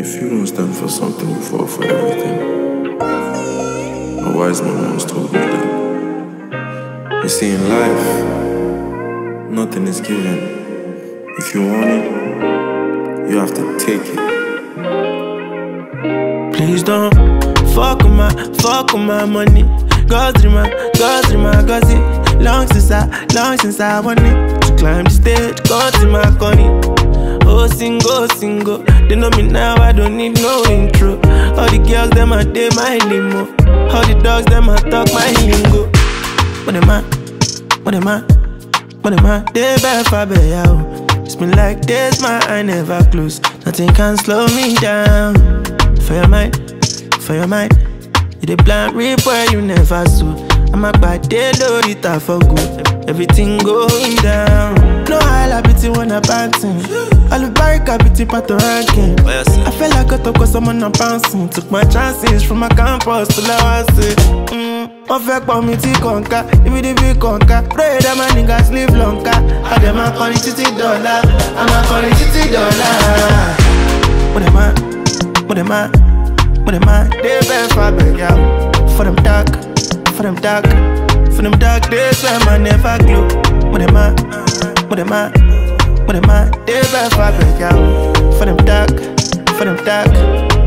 If you don't stand for something, you fall for everything. A wise man once told me that. You see, in life, nothing is given. If you want it, you have to take it. Please don't fuck with my, fuck with my money. Go through my, go through my gossip. Long since I, long since I want it. To climb the stage, go to my corny. Oh, single, single. Know me now, I don't need no intro. All the girls, them are they my limo. All the dogs, them are talk my lingo. What am I? What am I? What am I? They for yo. It's been like this, my eye never close. Nothing can slow me down. For your mind, for your mind. You the blind reap where you never saw. I'm a bad day, load it for good. Everything going down. No I love highlight when I'm bouncing. All the barricade beauty part the ranking. I feel like I took someone I'm bouncing. Took my chances from my campus to Lawasi. Mm. Wọ́n fẹ́ pọ̀ mi tí kọ̀ǹká, ibi níbi kọ̀ǹká. Pray that my niggas live longer. Àdè máa kọrin títí dọ̀la, a máa kọrin títí dọ̀la. Mo dẹ̀ máa, mo dẹ̀ máa, mo dẹ̀ máa dé bẹ́ẹ̀ fà bẹ̀yà o. For them dark, for them dark, for them dark days when my never glow. Mo dẹ̀ máa, mo dẹ̀ máa, mo dẹ̀ máa dé bẹ́ẹ̀ fà bẹ̀yà o. For them dark, for them dark,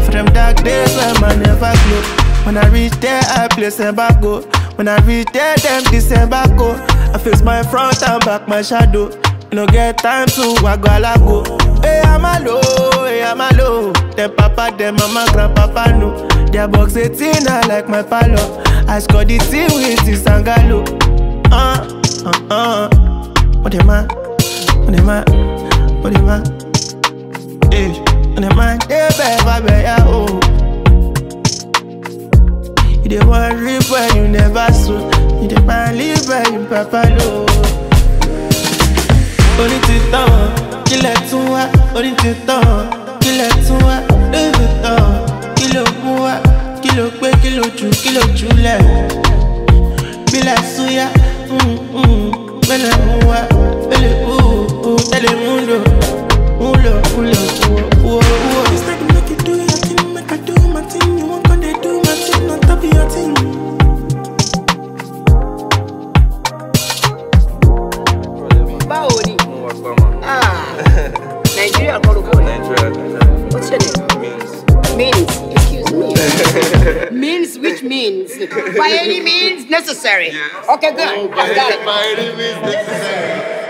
for them dark days when my never glow. When I reach there, I place them back go. When I reach there, them December go. I face my front and back my shadow. You no get time to wagalago. Hey, I'm a low, hey, I'm a low. Them papa, them mama, grandpapa no. Their box 18, I like my palo. I score the team with this sangalo. Uh, uh, uh. What am I? What am I? What am I? Hey, what am I? Hey, baby, baby, oh. You dey want reap where you never sow. You dey find live where you papa know. Orí ti tán, kílẹ̀ tún wá. Orí ti tán, kílẹ̀ tún wá. Lórí tán, kí ló mú wá? Kí ló pé, kí ló jù, kí ló jùlẹ̀? Bílẹ̀ súyá, gbẹ́lẹ̀ mú wá. It's like make you do your thing, make I do my thing. You want gonna do my thing, on top of your thing. báwo ni Ah, nàìjíríà kọ́ ló kọ́ ni what's your name? Minz. Excuse me. Means which means? By any means necessary. Okay good. I got it. By any means necessary.